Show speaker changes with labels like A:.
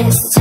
A: Yes.